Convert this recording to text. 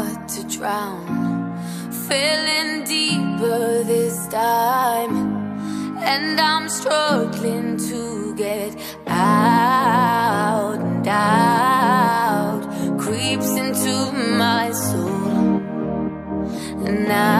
to drown. Feeling deeper this time. And I'm struggling to get out and out. Creeps into my soul. And now.